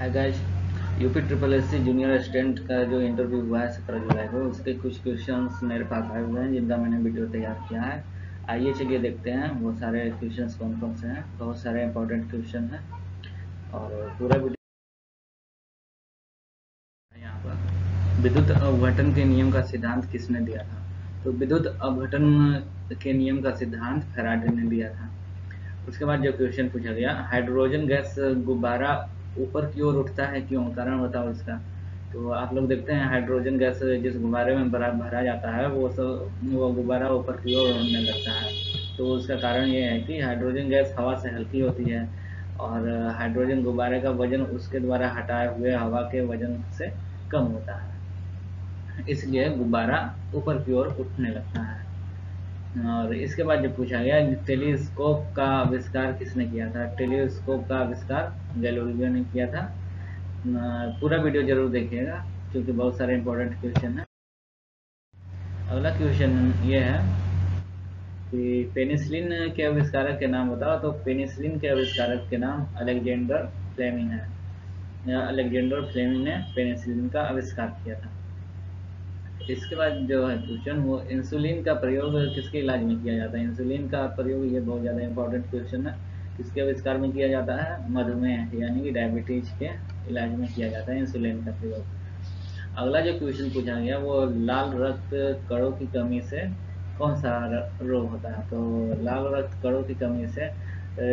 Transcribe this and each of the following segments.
Hi guys UP triple S C junior assistant का जो interview हुआ है, सत्रह जुलाई को, उसके कुछ क्वेश्चंस मेरे पास आए हुए हैं, जिनका मैंने वीडियो तैयार किया है। आइए चलिए देखते हैं, वो सारे क्वेश्चंस कौन कौन से हैं, बहुत सारे इंपॉर्टेंट क्वेश्चन हैं। और पूरा वीडियो यहाँ पर। विद्युत अवघटन के नियम का सिद्धांत किसने दिया था? तो विद्युत अवघटन के नियम का सिद्धांत फेराडे ने दिया था। उसके बाद जो क्वेश्चन पूछा गया हाइड्रोजन गैस गुब्बारा ऊपर की ओर उठता है क्यों कारण बताओ इसका तो आप लोग देखते हैं हाइड्रोजन गैस जिस गुब्बारे में भरा भरा जाता है, वो सब वो गुब्बारा ऊपर की ओर उड़ने लगता है। तो उसका कारण ये है कि हाइड्रोजन गैस हवा से हल्की होती है और हाइड्रोजन गुब्बारे का वज़न उसके द्वारा हटाए हुए हवा के वज़न से कम होता है। इसलिए गुब्बारा ऊपर की ओर उठने लगता है। और इसके बाद जो पूछा गया टेलीस्कोप का आविष्कार किसने किया था, टेलीस्कोप का आविष्कार गैलोलियो ने किया था पूरा वीडियो ज़रूर देखिएगा, क्योंकि बहुत सारे इंपॉर्टेंट क्वेश्चन है। अगला क्वेश्चन ये है कि पेनिसिलिन के आविष्कारक के नाम बताओ तो पेनिसिलिन के आविष्कारक के नाम अलेक्जेंडर फ्लेमिंग है। अलेक्जेंडर फ्लेमिंग ने पेनिसिलिन का आविष्कार किया था। इसके बाद जो है, क्वेश्चन वो इंसुलिन का प्रयोग किसके इलाज में किया जाता है? इंसुलिन का प्रयोग ये बहुत ज़्यादा इंपॉर्टेंट क्वेश्चन है। किसके आविष्कार में किया जाता है मधुमेह यानी कि डायबिटीज़ के इलाज में किया जाता है इंसुलिन का प्रयोग। अगला जो क्वेश्चन पूछा गया, वो लाल रक्त कणों की कमी से कौन सा रोग होता है? तो लाल रक्त कणों की कमी से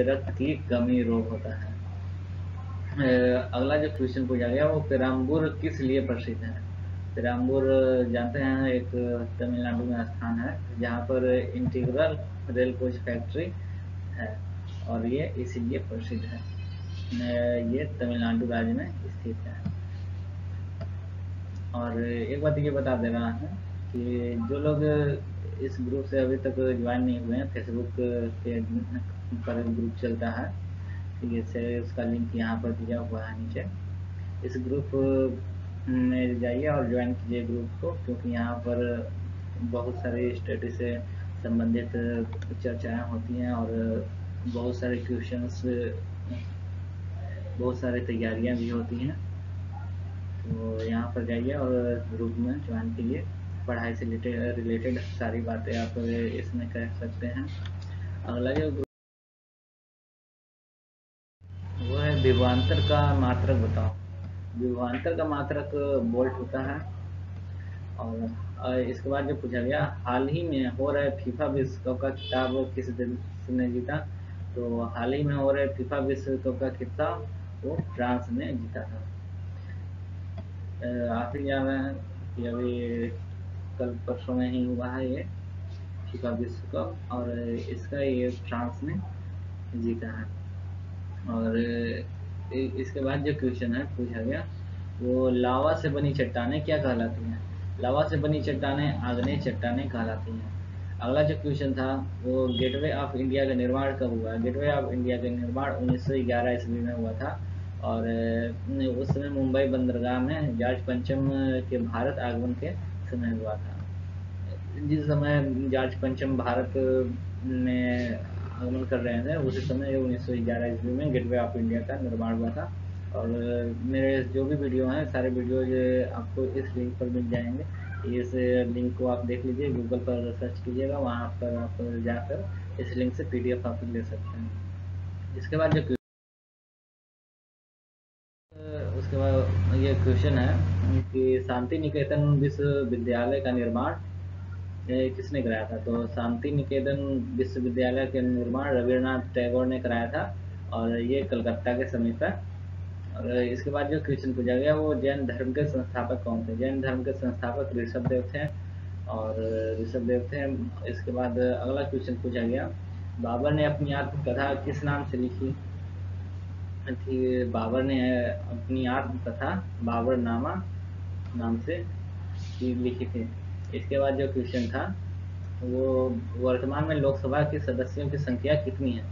रक्त की कमी रोग होता है। अगला जो क्वेश्चन पूछा गया, वो पेराम्बूर किस लिए प्रसिद्ध है? पेराम्बूर जानते हैं, एक तमिलनाडु में स्थान है, जहाँ पर इंटीग्रल रेल कोच फैक्ट्री है और ये इसीलिए प्रसिद्ध है। ये तमिलनाडु राज्य में स्थित है। और एक बात ये बता दे रहा है कि जो लोग इस ग्रुप से अभी तक ज्वाइन नहीं हुए हैं फेसबुक के पर ग्रुप चलता है ठीक है उसका लिंक यहाँ पर दिया हुआ है नीचे। इस ग्रुप में जाइए और ज्वाइन कीजिए ग्रुप को, क्योंकि यहाँ पर बहुत सारे स्टडी से संबंधित चर्चाएँ होती हैं और बहुत सारे क्वेश्चंस बहुत सारी तैयारियाँ भी होती हैं। तो यहाँ पर जाइए और ग्रुप में ज्वाइन कीजिए। पढ़ाई से रिलेटेड सारी बातें आप इसमें कह सकते हैं। अगला जो ग्रुप वो है विवान्तर का मात्रक बताओ। विभवान्तर का मात्रक बोल्ट होता है, और इसके बाद जो पूछा गया, हाल ही में हो रहे फीफा विश्व कप का खिताब किस देश ने जीता? तो हाल ही में हो रहे फीफा विश्व कप का खिताब, वो फ्रांस ने जीता था। आखिर जान रहे हैं कि अभी कल परसों में ही हुआ है ये फीफा विश्व कप, और इसका ये फ्रांस ने जीता है। और इसके बाद जो क्वेश्चन है, पूछा गया। वो लावा से बनी चट्टाने क्या कहलाती हैं? लावा से बनी चट्टाने आग्नेय चट्टाने कहलाती हैं। अगला जो क्वेश्चन था, वो गेटवे ऑफ़ इंडिया का निर्माण कब हुआ? गेटवे ऑफ़ इंडिया का निर्माण 1911 ईस्वी में हुआ था। और उस समय मुंबई बंदरगाह में जॉर्ज पंचम के भारत आगमन के समय हुआ था। जिस समय जॉर्ज पंचम भारत में आगमन कर रहे थे, उसी समय उन्नीस सौ ग्यारह ईस्वी में गेटवे ऑफ़ इंडिया का निर्माण हुआ था। और मेरे जो भी वीडियो हैं, सारे वीडियो आपको इस लिंक पर मिल जाएँगे। इस लिंक को आप देख लीजिए गूगल पर सर्च कीजिएगा, वहाँ पर आप जाकर इस लिंक से पीडीएफ आप ले सकते हैं। इसके बाद जो उसके बाद ये क्वेश्चन है कि शांति निकेतन विश्वविद्यालय का निर्माण किसने कराया था? तो शांति निकेतन विश्वविद्यालय के निर्माण रविन्द्रनाथ टैगोर ने कराया था और ये कलकत्ता के समीप है और इसके बाद जो क्वेश्चन पूछा गया, वो जैन धर्म के संस्थापक कौन थे? जैन धर्म के संस्थापक ऋषभ देव थे। और ऋषभ देव थे। इसके बाद अगला क्वेश्चन पूछा गया। बाबर ने अपनी आत्मकथा किस नाम से लिखी? थी बाबर ने अपनी आत्मकथा बाबर नामा नाम से लिखी थी। इसके बाद जो क्वेश्चन था, वो वर्तमान में लोकसभा के सदस्यों की संख्या कितनी है?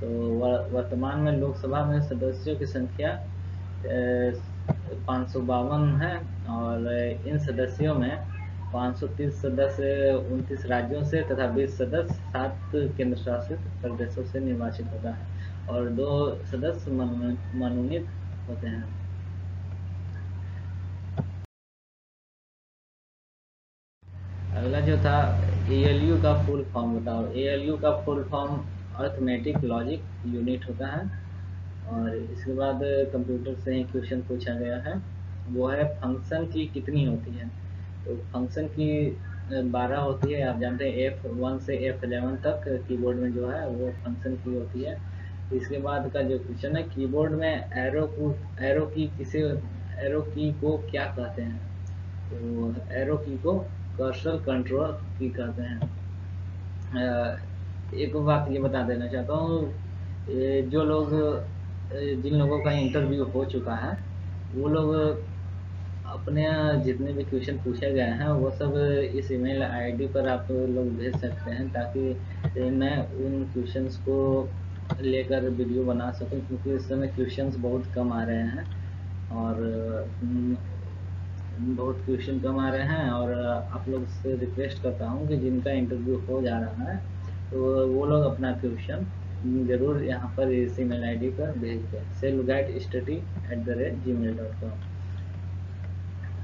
तो वर्तमान में लोकसभा में सदस्यों की संख्या पाँच सौ बावन है और इन सदस्यों में 530 सदस्य उनतीस राज्यों से तथा 20 सदस्य सात केंद्र शासित प्रदेशों से निर्वाचित होता है और दो सदस्य मनोनीत होते हैं। अगला जो था ए का फुल फॉर्म बताओ। ए का full form arithmetic logic unit होता है। और इसके बाद कंप्यूटर से ही क्वेश्चन पूछा गया है। वो है फ़ंक्शन की कितनी होती है? तो फ़ंक्शन की बारह होती है। आप जानते हैं एफ़ वन से एफ़ एलेवन तक कीबोर्ड में जो है, वो फ़ंक्शन की होती है। इसके बाद का जो क्वेश्चन है कीबोर्ड में एरो को एरो की किसे एरो की को क्या कहते हैं? तो एरो की को कर्सर कंट्रोल की कहते हैं। एक बात ये बता देना चाहता हूँ जो लोग जिन लोगों का इंटरव्यू हो चुका है, वो लोग अपने जितने भी क्वेश्चन पूछे गए हैं, वो सब इस ईमेल आईडी पर आप लोग भेज सकते हैं ताकि मैं उन क्वेश्चंस को लेकर वीडियो बना सकूँ, क्योंकि इस समय क्वेश्चंस बहुत कम आ रहे हैं और बहुत क्वेश्चन कम आ रहे हैं और आप लोग से रिक्वेस्ट करता हूँ कि जिनका इंटरव्यू हो जा रहा है तो वो लोग अपना क्वेश्चन ज़रूर यहाँ पर इस ईमेल आईडी पर भेज दें। Self guide study at the rate G mail dot com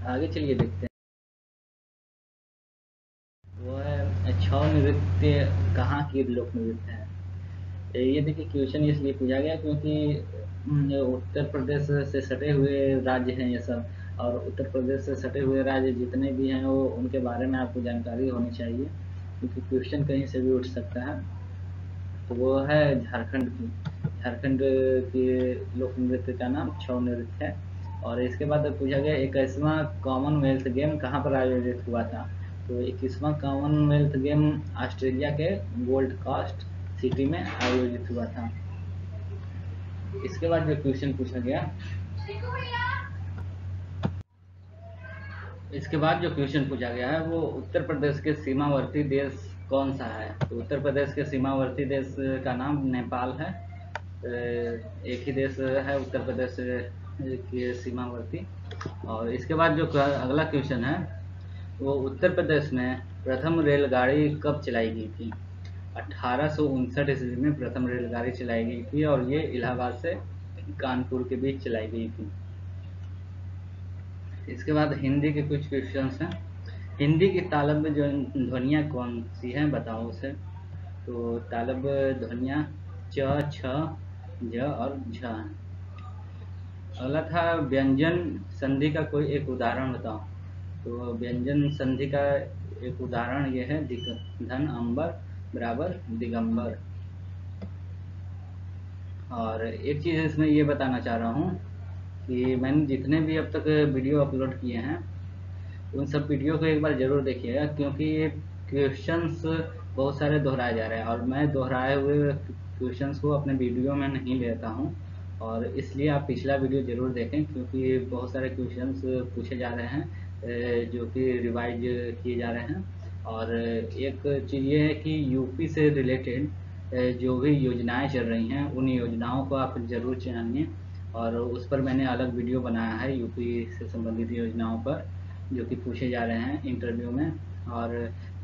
आगे चलिए देखते हैं। वो है छौ नृत्य कहाँ की लोक नृत्य है? ये देखिए क्वेश्चन इसलिए पूछा गया क्योंकि उत्तर प्रदेश से सटे हुए राज्य हैं ये सब। और उत्तर प्रदेश से सटे हुए राज्य जितने भी हैं, वो उनके बारे में आपको जानकारी होनी चाहिए, क्योंकि क्वेश्चन कहीं से भी उठ सकता है। तो वो है झारखंड की। झारखंड के लोक नृत्य का नाम छौ नृत्य है। और इसके बाद पूछा गया, इक्कीसवां कॉमनवेल्थ गेम कहाँ पर आयोजित हुआ था? तो इक्कीसवा कॉमनवेल्थ गेम ऑस्ट्रेलिया के गोल्ड कास्ट सिटी में आयोजित हुआ था। इसके बाद जो क्वेश्चन पूछा गया इसके बाद जो क्वेश्चन पूछा गया है, वो उत्तर प्रदेश के सीमावर्ती देश कौन सा है? तो उत्तर प्रदेश के सीमावर्ती देश का नाम नेपाल है। एक ही देश है उत्तर प्रदेश के सीमावर्ती। और इसके बाद जो अगला क्वेश्चन है, वो उत्तर प्रदेश में प्रथम रेलगाड़ी कब चलाई गई थी? अठारह ईस्वी में प्रथम रेलगाड़ी चलाई गई थी और ये इलाहाबाद से कानपुर के बीच चलाई गई थी। इसके बाद हिंदी के कुछ क्वेश्चन हैं। हिंदी की तालब जो ध्वनिया कौन सी हैं बताओ उसे। तो तालब ध्वनिया च, छ और झ अगला था व्यंजन संधि का कोई एक उदाहरण बताओ। तो व्यंजन संधि का एक उदाहरण ये है, दिग, धन अंबर बराबर दिगंबर। और एक चीज़ इसमें ये बताना चाह रहा हूँ कि मैंने जितने भी अब तक वीडियो अपलोड किए हैं, उन सब वीडियो को एक बार ज़रूर देखिएगा, क्योंकि ये क्वेश्चंस बहुत सारे दोहराए जा रहे हैं। और मैं दोहराए हुए क्वेश्चंस को अपने वीडियो में नहीं लेता हूँ। और इसलिए आप पिछला वीडियो ज़रूर देखें, क्योंकि बहुत सारे क्वेश्चंस पूछे जा रहे हैं जो कि रिवाइज किए जा रहे हैं। और एक चीज़ ये है कि यूपी से रिलेटेड जो भी योजनाएँ चल रही हैं, उन योजनाओं को आप ज़रूर जानिए और उस पर मैंने अलग वीडियो बनाया है यूपी से संबंधित योजनाओं पर, जो कि पूछे जा रहे हैं इंटरव्यू में। और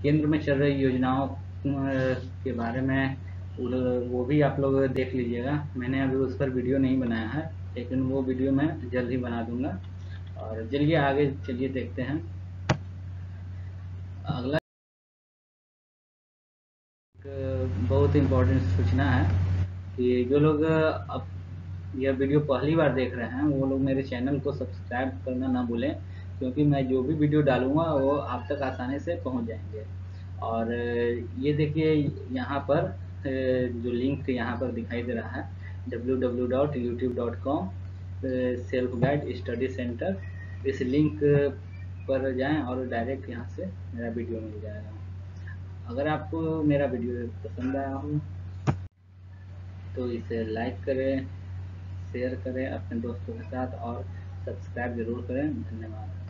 केंद्र में चल रही योजनाओं के बारे में वो भी आप लोग देख लीजिएगा। मैंने अभी उस पर वीडियो नहीं बनाया है, लेकिन वो वीडियो मैं जल्द ही बना दूँगा। और चलिए आगे, चलिए देखते हैं। अगला बहुत इम्पोर्टेंट सूचना है कि जो लोग अब यह वीडियो पहली बार देख रहे हैं, वो लोग मेरे चैनल को सब्सक्राइब करना ना भूलें, क्योंकि मैं जो भी वीडियो डालूँगा, वो आप तक आसानी से पहुँच जाएँगे। और, ये देखिए, यहाँ पर जो लिंक यहाँ पर दिखाई दे रहा है, www.youtube.com self guide study centre इस लिंक पर जाएँ और डायरेक्ट यहाँ से मेरा वीडियो मिल जाएगा। अगर आपको मेरा वीडियो पसंद आया हो तो इसे लाइक करें शेयर करें अपने दोस्तों के साथ और सब्सक्राइब ज़रूर करें। धन्यवाद।